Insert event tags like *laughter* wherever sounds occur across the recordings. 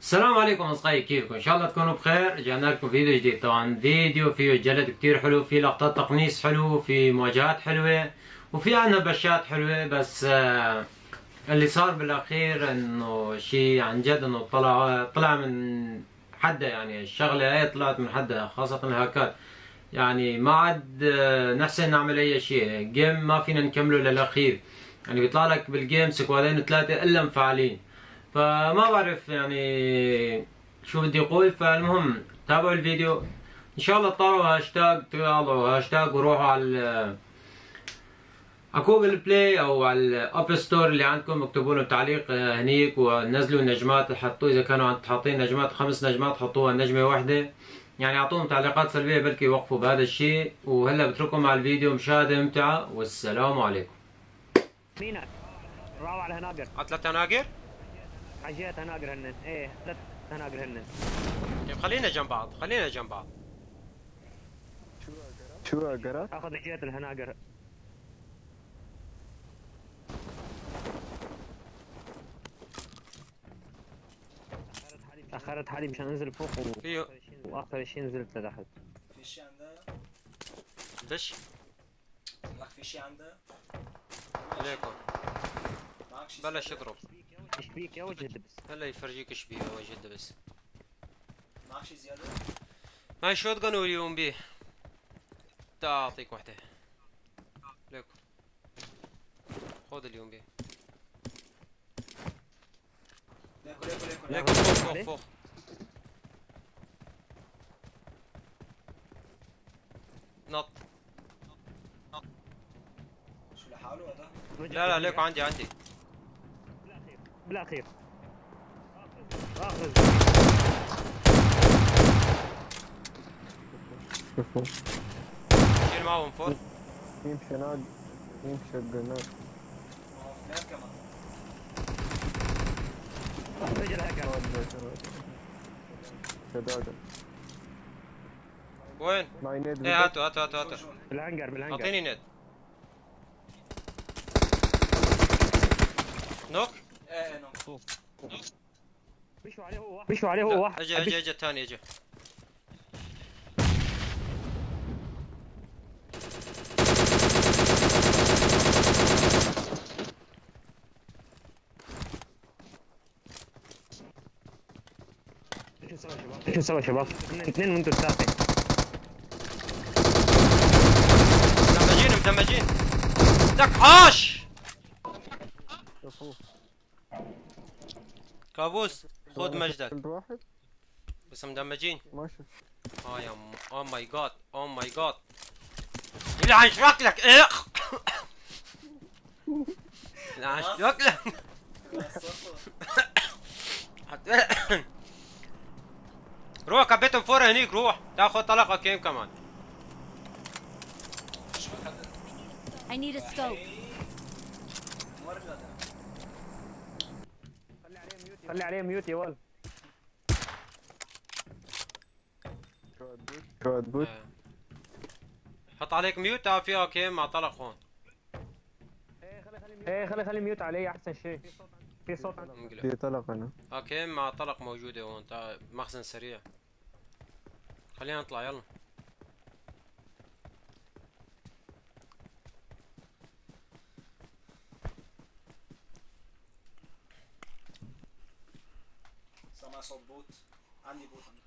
السلام عليكم أصدقائي كيفكم؟ إن شاء الله تكونوا بخير. رجعنا لكم فيديو جديد. طبعا فيديو فيه جلد كتير حلو فيه لقطات تقنيص حلو في مواجهات حلوة وفي عنا بشات حلوة. بس آه، اللي صار بالأخير إنه شيء عن جد إنه طلع طلع من حدا يعني الشغلة هي طلعت من حدا خاصة الهاكات. يعني ما عاد آه، نحسن نعمل أي شيء جيم ما فينا نكمله للأخير. يعني بيطلع لك بال game squad ين وثلاثه إلا مفعلين فما بعرف يعني شو بدي أقول. فالمهم تابعوا الفيديو. إن شاء الله طلعوا هاشتاج طلعوا هاشتاج وروحوا على على جوجل بلاي أو على ال App Store اللي عندكم. اكتبوا لهم تعليق هنيك ونزلوا النجمات حطوا إذا كانوا حاطين نجمات خمس نجمات حطوها نجمة واحدة. يعني أعطوهم تعليقات سلبية بلكي يوقفوا بهذا الشيء. وهلا بترككم مع الفيديو. مشاهدة ممتعة. والسلام عليكم. مينك راوا على هناقر على ثلاث هناقر؟ عجيت هناقر هنن إيه ثلاث هناقر هنن طيب خلينا جنب بعض خلينا جنب بعض. شو قرات؟ آخذ عجيت الهناقر أخرت حالي مشان أنزل فوق و... وآخر شيء نزلت لتحت. في شي عندها دش لك في شي عندها عليكم. بلش؟ يضرب إيش بيك يا وجه بس هلا يفرجيك إيش بيه هو جد بس معك شي زيادة معي شوت جن واليوم بيه تعال اعطيك وحده ليكو خذ اليوم بيه ليكو ليكو ليكو ليكو فوق فوق فوق نط شو لحاله هذا؟ لا لا ليكو عندي عندي بالأخير. اخذ شيل معهم فوق. يمشي ناد يمشي شدادة وين؟ معي نيد إيه هاتوا هاتوا هاتوا هاتوا. بالهنجر بالهنجر أعطيني نت نوك إيه نعم بيشوا عليه هو واحد بيشوا عليه هو واحد. اجى اجى اجى الثاني اجى شو سوى شباب؟ اثنين وأنتم ثلاثة. مدمجين مدمجين دك عاش! كابوس خذ مجدك. كل واحد بس مدمجين ما شفت آه يا oh my god oh my god يلعن شكلك اخ يلعن شكلك روح كبيتهم فورا هنيك روح. تاخذ طلقه كيم كمان؟ I need a scope. خلي عليه ميوت يا ولد. شو هتبوت آه. حط عليك ميوت تعال فيها كيم مع طلق هون إيه خلي خلي ميوت. عليه أحسن شيء. في صوت في طلق أنا. آه كيم مع طلق موجوده هون مخزن سريع. خلينا نطلع يلا. صوت بوت. عندي بوت. عندي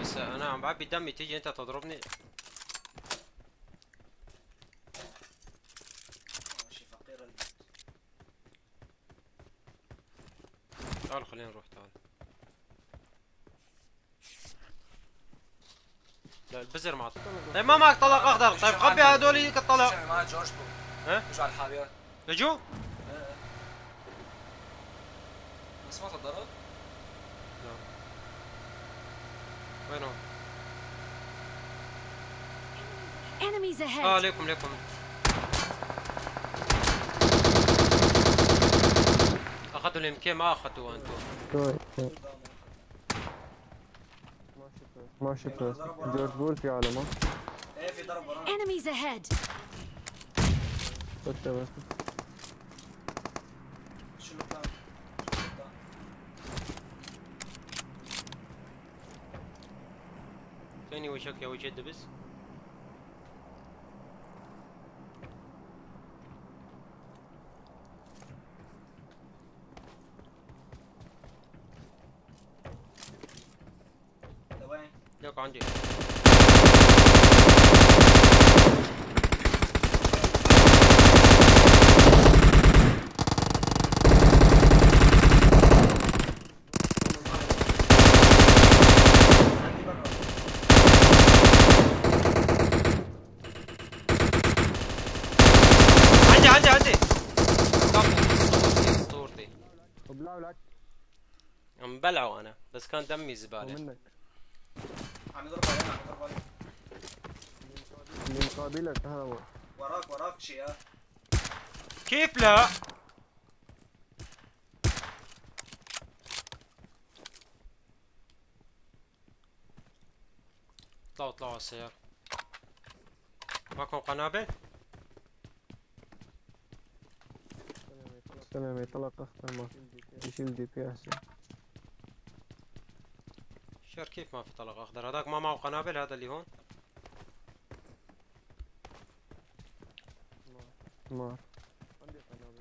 بس أنا عم بعبي دمي تيجي انت تضربني تعال خلينا نروح تعال. لا البزر مع طيب ما معك طلق أخضر. طيب خبي هذول يجيك الطلق معي جورج بوت ها؟ رجع على الحاويات اجوا إيه إيه ما سمعت الضرب؟ وينهم؟ Enemies ahead. آه ليكم ليكم أخذوا الام كي ما اخذوها أنتم. شفت ما شفت جورج بول في علامة إيه في ضرب ورانا Enemies ahead. خدت بس شو البلان؟ شو البلان؟ فيني وجهك يا وجه الدبس لوين؟ لك عندي عندي عندي لك مبلعه أنا بس كان دمي زبالة. يضرب علينا اللي مقابلك هذا وراك وراك شيء ها كيف لا؟ اطلعوا اطلعوا على السيارة. معكم قنابل؟ سلام يطلق اختر ما يشيل دي بي أحسن. شر كيف ما في طلق أخضر؟ هذاك ما معه قنابل هذا اللي هون. ما.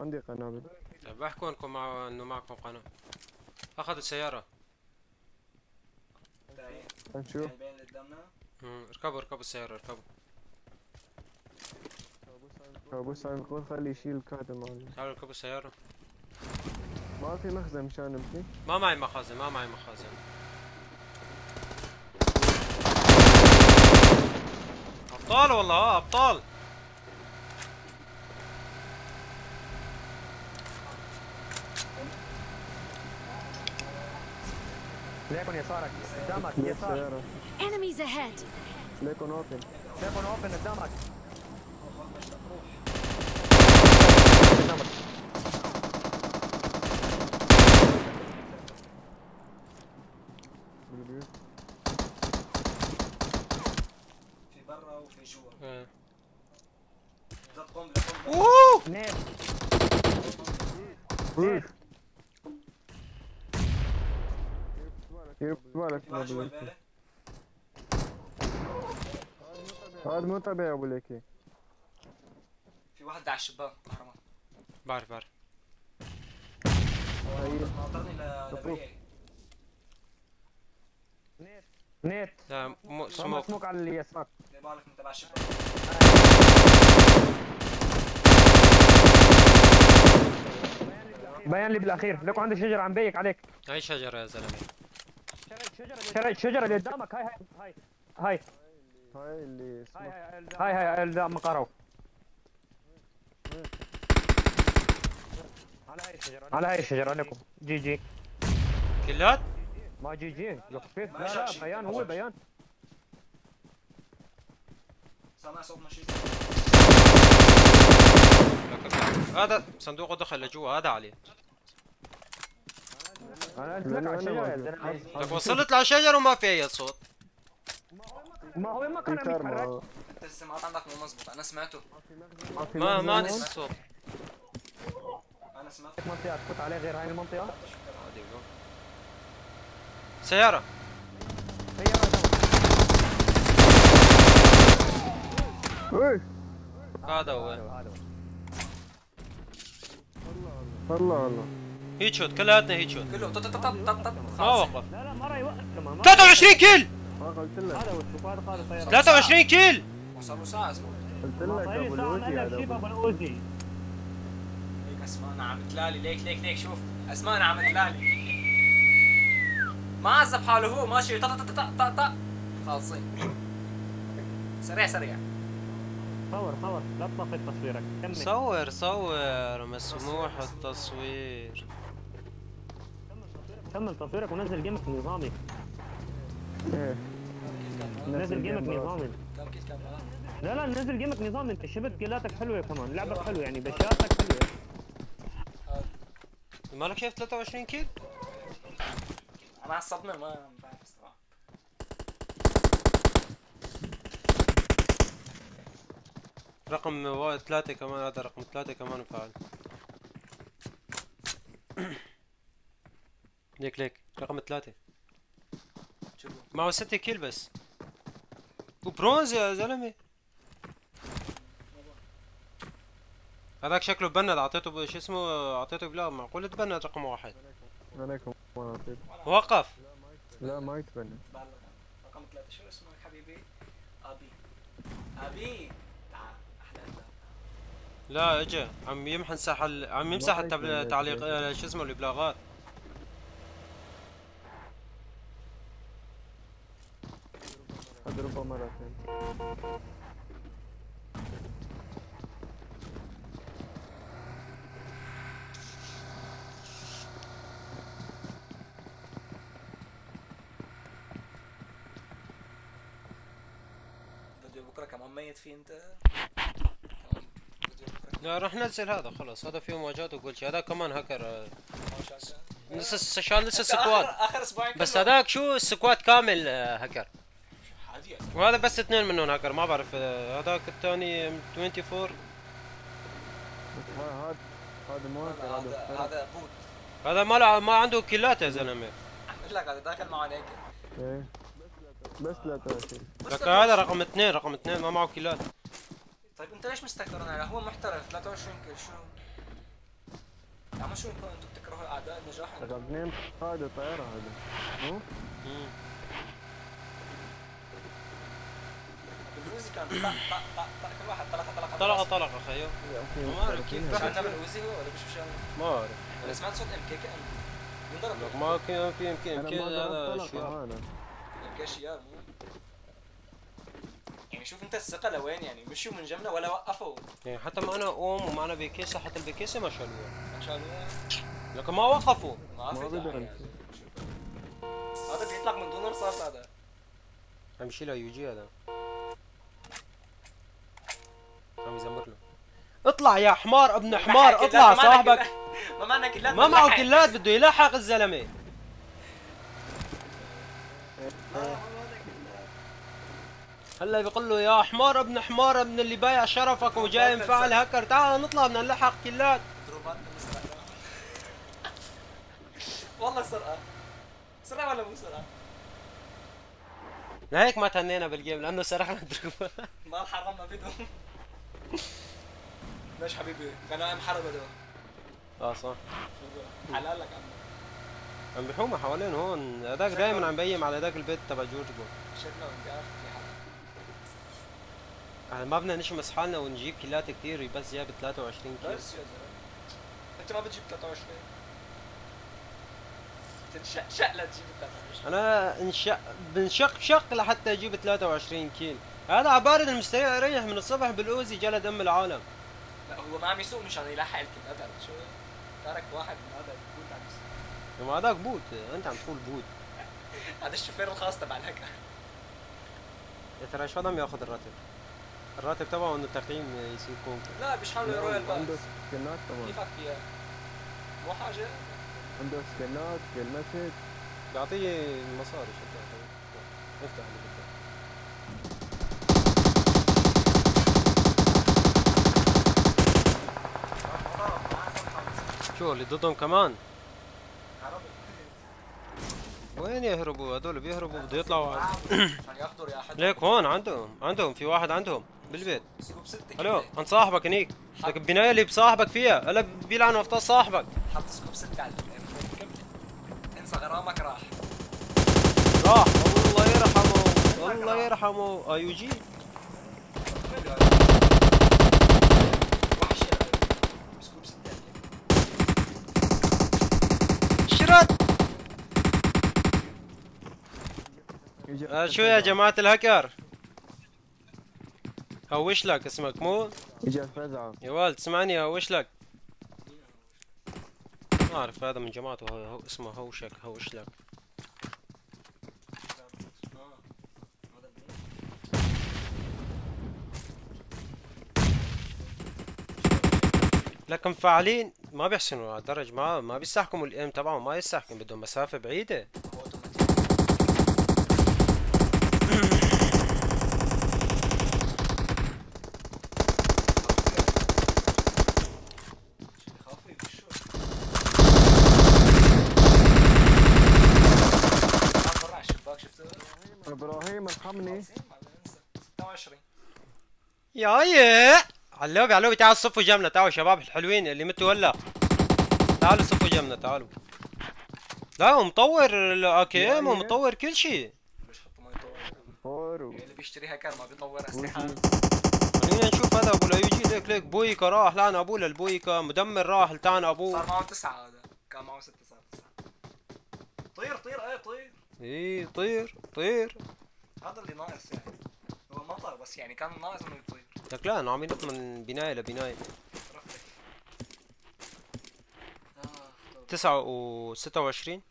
عندي قنابل. طيب احكوا انكم مع إنه معكم قنابل أخذوا السيارة. نشوف مم، اركبوا اركبوا السيارة اركبوا. بص على الكون خلي يشيل كادم معنا تعالوا اركبوا السيارة. ما في مخزن مشان نمشي ما معي مخازن ما معي مخازن. أبطال والله آه أبطال. ليكن يسارك قدامك يسار. Enemies ahead. ليكن أوبن ليكن أوبن قدامك بالبيوت في برا وفي جوا إيه. زاد قنبلة قنبلة اوه اثنين اوف كيف بالك في واحد جوا ما البيت هذا مو طبيعي ابو ليكي في واحد على الشباك محرمة بعرف بعرف هي ناطرني نيت. لا مو سموك. سموك على اليسار دير بالك من تبع الشباك بيان لي بالأخير. لكم عندي شجرة عم بيك عليك. هاي شجرة يا زلمة. شجرة الشجره اللي قدامك. هاي هاي هاي هاي. اللي هاي هاي هاي هاي اللي مقارو على هاي الشجرة على هاي الشجرة لكم جي جي. كلات؟ ما جي جي. يخفيت ما لا لا بيان هو بيان. سامع صوت ماشي. هذا صندوقه دخل لجوا هذا عليه أنا قلت لك على. زلمه لك. وصلت للشجر وما في أي صوت. ما هو ما كان عم يتحرك. أنت السماعات عندك مو مزبوط أنا سمعته. ما ما مخزن نسي هون؟ الصوت أنا سمعته. منطقة تفوت عليه غير هاي المنطقة؟ سيارة. سياره اوي هذا هو. هذا الله الله هيت شوت كلياتنا هيت شوت كله طب طب طب ما وقف لا لا مره يوقف كمان مرة 23 كيل ما قلت لك هذا هو شوف هذا هذا سياره 23 كيل! وصلوا ساعة قلت لك أبو أنا هذا ابو ليك عم تلالي ليك ليك ليك شوف. اسماءنا عم تلالي ما عذب حاله هو ماشي طا طا طا طا طا طا خالصين سريع سريع. صور صور. لا تطفي تصويرك. كمل. صور صور مسموح التصوير. كمل تصويرك ونزل جيمك نظامي. إيه نزل جيمك جيم نظامي. لا لا نزل جيمك نظامي. انت شبت كيلاتك حلوة كمان. لعبك حلو يعني. بشاتك حلوة. مالك شايف 23 كيل؟ أنا على الصدمة ما بعرف الصراحة. رقم ثلاثة كمان هذا رقم ثلاثة كمان فعال *clears throat* ليك ليك. رقم ثلاثة. معه ستة كيل بس. وبرونز يا زلمة. هذاك شكله بند أعطيته شو اسمه أعطيته بلا معقول تبند رقم واحد. عليكم. وقف. لا ما يتبنى. رقم ثلاثة شو اسمك حبيبي؟ أبي. أبي! تعال. لا اجا عم يمحن ساحة عم يمسح التعليق. آه، شو اسمه الإبلاغات. أضربه مرتين فيديو بكره ميت فيه انت. لا رح ننزل هذا خلص هذا فيه مواجهات وكل شيء. هذا كمان هاكر آه،. نص شال نص أنت ال squad اخر أسبوعين بس هذاك شو؟ ال squad كامل آه، هاكر. عادي. وهذا بس اثنين منهم هاكر ما بعرف آه، هذاك الثاني 24 بس ها- هذا هذا مو هذا هذا bot هذا ما له- ما عنده kill ات يا زلمة. عم لك هذا داخل معه هيك. إيه. بس لا تأتي لك هذا رقم اثنين رقم اثنين ما معه كيلات. طيب انت ليش مستكترون عليه؟ هو محترف. 23 كيل شو؟ عم شو يكون أنتم بتكرهوا الأعداء النجاح. أنتم رقم اثنين هذا طائرة هذا. مو؟ مم. بالوزي كان طق طق طق طق كل واحد طلقة طلقة طلقة. طلقة خيو. ما أعرف كيف شو عندنا بالوزي هو ولا مش مشان ما أعرف. أنا سمعت صوت ام كي كي ام مين لك ضرب ما كان في يمكن أنا يمكن ما هذا ضربت مو يعني شوف أنت الثقة لوين يعني؟ مشوا من جنبنا ولا وقفوا؟ يعني حتى معنا اوم ومعنا بكيسة حتى البكيسة ما شالوها. عشان لكن ما وقفوا. ما في ما يعني. هذا بيطلق من دون رصاص هذا. عم يشيلها يوجي هذا. عم يزمر له. اطلع يا حمار ابن حمار اطلع ما صاحبك. ما معنا كلات ما معه. كلات بده يلحق الزلمة. هلا بيقول له يا حمار ابن حمار ابن اللي بايع شرفك وجاي مفعل هكر تعال نطلع بدنا نلحق كلات. والله سرقة سرقة ولا مو سرقة؟ لهيك ما تهنينا بالجيم لأنه سرقنا *laughs* ما حرمنا بدهم ليش حبيبي؟ غنائم حرب هدول آه صح حلال لك عم عم بيحوموا حوالين هون. هذاك دائما عم بيم على ذاك البيت تبع جورج بول. ونقاف في إحنا ما بدنا نشمس حالنا ونجيب كيلات كثير بس جاب 23 كيلو. بس يا زلمة. انت ما بتجيب 23 تنشق شق لتجيب 23 أنا انشق بنشق شق لحتى أجيب 23 كيلو. هذا عبارة المستريح ريح من الصبح بالأوزي جلد ام العالم. لا هو ما عم يسوق مشان يلحق الكلاب عرفت شو؟ ترك واحد من هذا لما هذاك بوت انت عم تقول بوت. هذا الشوفير الخاص تبع الهكر يا ترى شو عم ياخذ الراتب. الراتب تبعه إنه التقييم يصير كون لا بيشحنوا رويال عنده باس سكنات كمان كيفك فيها؟ مو حاجة؟ عنده سكنات في المسجد بيعطيه المصاري شو بتعطيه افتح اللي بدك شو اللي ضدهم كمان؟ وين يهربوا؟ هذول بيهربوا بده يطلعوا. عشان ياخذوا رياحتهم ليك هون عندهم عندهم في واحد عندهم بالبيت. ألو. عند صاحبك هنيك. لك البنايه اللي بصاحبك فيها. هلا بيلعن وفطاس صاحبك. حط سكوب ستة على انسى غرامك راح. راح. الله يرحمه الله يرحمه. ايو جي وحش يا سكوب ستة شرط يجي آه شو يا جماعة الهكر هوش لك اسمك مو؟ يا والد اسمعني هوش لك. ما أعرف هذا من جماعته هو هو اسمه هوشك هوش لك. لكن فاعلين ما بيحسنوا على الدرج ما ما بيستحكموا الإيم تبعهم ما يستحكم بدهم مسافة بعيدة مني خالصين ما بننسى 26 يا يا. علوبي علوبي تعالوا صفوا جنبنا تعالوا شباب الحلوين اللي متوا ولا تعالوا صفوا جنبنا تعالوا. لا ومطور الاكيم ومطور كل شيء. ما اللي بيشتري هكر ما بيطور اسلحه خلينا نشوف هذا أبو لا يجي. ليك ليك بويكا راح. لعن ابوه للبويكا مدمر راح لتعن ابوه صار معه تسعة هذا. كان معه ستة صار تسعة. طير طير إيه طير. إيه طير طير. هذا اللي ناقص يعني. هو مطر بس يعني كان ناقص إنه يطير. لك لا أنا عم ينط من بناية لبناية. آه، تسعة و ستة وعشرين.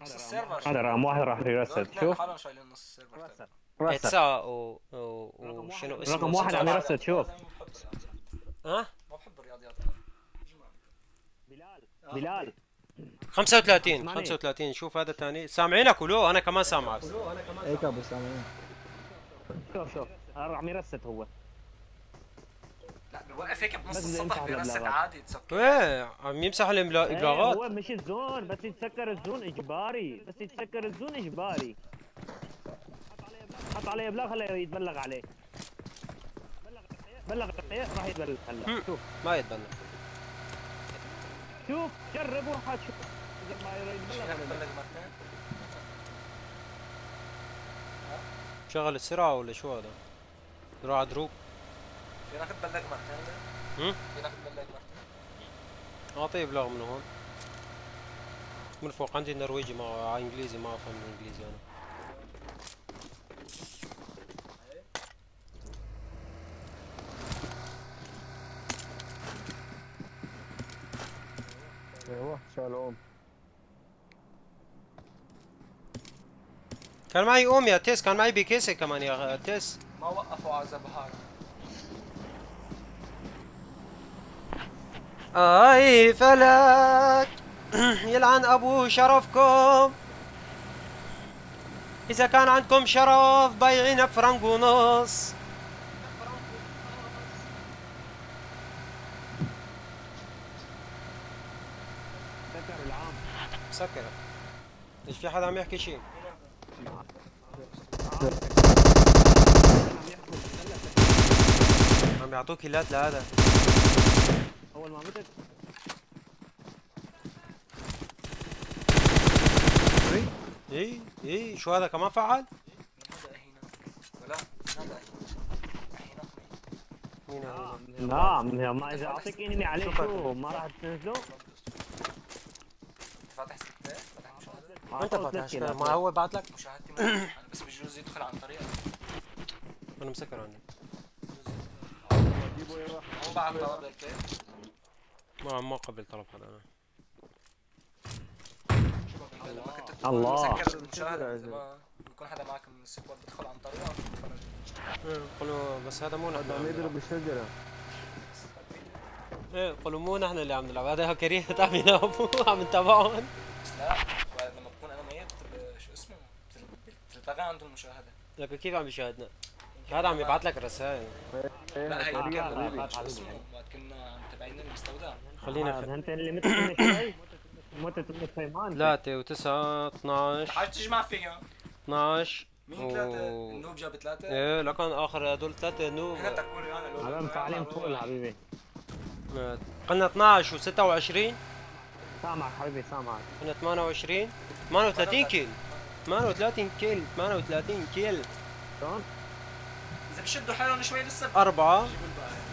نص ال server. هذا رقم واحد راح يرسل. شوف. حالهم شايلين نص ال server. رسل. إيه، تسعة و و- وشنو اسمه؟ رقم واحد عم وعشرين. يرسل شوف ها؟ ما بحب الرياضيات. بلال. بلال. 35 اسمعني. 35 شوف هذا الثاني. سامعينك ولو أنا كمان سامعك هيك أبو سامعين. شوف شوف. هذا عم يرسل هو. هيك بنص السطح بيرست هبلاغات. عادي تسكر إيه عم يمسح إيه، الابلاغات هو مش الزون بس يتسكر الزون إجباري بس يتسكر الزون إجباري. حط عليه إبلاغ هلا يتبلغ عليه. بلغ عليه راح يتبلغ. هلا. شوف. ما يتبنى شوف جرب وروح شوف. اذا ما يتبلغ شغل السرعة ولا شو هذا؟ راح دروب فينك تبلغ مرتين هم؟ فينك تبلغ مرتين اعطيه ابلاغ من هون. من فوق عندي النرويجي ما إنجليزي ما أفهم الانجليزي أنا. أيوه شالوم كان معي أم يا تيس كان معي بكيسة كمان يا تيس. ما وقفوا على الزبهار أي فلك. *clears throat* يلعن أبو شرفكم. إذا كان عندكم شرف بايعين بفرنك ونص. سكر العام. مسكر ليش في حدا عم يحكي شيء؟ عم يعطوك كيلات لهذا. أول ما متت اي اي شو هذا كمان فعل؟ هذا؟ لا ما اذا أعطيك إنمي عليه. شو ما راح تنزله؟ فاتح ستة فاتح مشاهدة ما انت فاتح. ما هو بعت لك؟ مشاهدتي أنا بس بجوز يدخل عن طريق أنا مسكر عندي هو بعد طلب الكيف ما ما قبل طلب حدا أنا لما كنت تكون الله. مسكر المشاهدة بيكون حدا معك من السكواد بدخل عن طريقه بتتفرج إيه، قولوا بس هذا مو نحن عم عم يضرب الشجرة. إيه قولوا مو نحن اللي عم نلعب. هذا كريه *laughs* عم يلعبوا عم نتابعهم. بس لا لما بكون أنا ميت ب- شو اسمه؟ بتل- بتلتغى عنده المشاهدة. لك كيف عم بيشاهدنا هذا عم يبعث لك رسائل. لا هي كان شو اسمه؟ وقت كنا عم تبعين المستودع. خلينا خ... انت اللي متت مني شوي متت من فيمان 3 و9 12 حاج تجمع فيها 12 مين ثلاثة؟ النوب جاب ثلاثة؟ إيه لكن آخر هدول ثلاثة نوب. هنا تقولي أنا هذا مفعلين فول حبيبي. آه، قلنا 12 و26 سامعك حبيبي سامعك. قلنا 28 38 كيل 38 كيل 38 كيل شلون؟ إذا بشدوا حالهم شوي لسه. أربعة.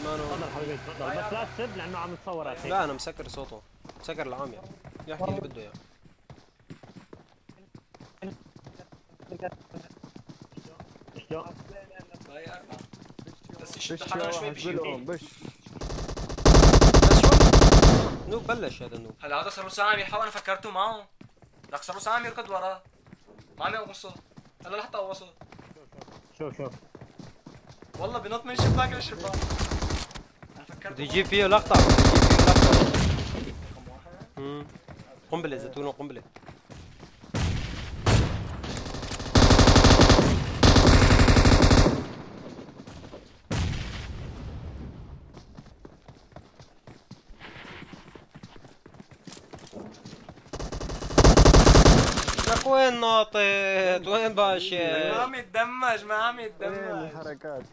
ثمانية تفضل حبيبي تفضل بس لا تسب لأنه عم تصور هيك لا أنا مسكر صوته. مسكر العامية يحكي اللي بده أربعة بس شوي بش شو نوب بلش هذا النوب. هلا هذا صار له ساعة عم يحاول أنا فكرته معه. لك صار له ساعة عم يركض وراه ما عم يقوصه هلا لحتى قوصه شوف شوف والله بنط من شباك لشباك أنا فكرت بده يجيب فيه لقطة بده يجيب فيه مم. قنبلة زيتون وقنبلة لك وين ناطط وين ما باشا عم يتدمج ما عم يتدمج الحركات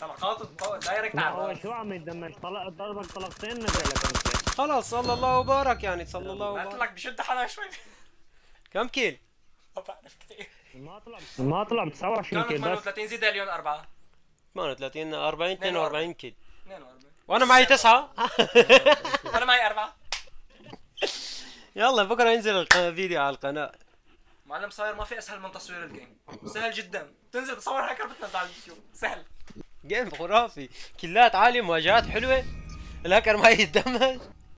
طلقات direct لا على هو الراس. شو عم يتدمج طلقة ضربك طلقتين نزلك انت خلاص صلى الله وبارك يعني صلى الله قلت وبارك لك بشد حالها شوي كم كيل ما بعرف كثير ما طلع ما طلع ب 29 كان كيل بس 38 زيد اليوم 4 38 40 42 كيل 42 وأنا معي تسعة وأنا معي 4 يلا بكره ينزل الق- فيديو على القناة معلم صاير ما في أسهل من تصوير ال game. سهل جدا. تنزل تصور هيك بتنزل على اليوتيوب. سهل. جيم خرافي. كلات عالية مواجهات حلوة. الهاكر ما يتدمج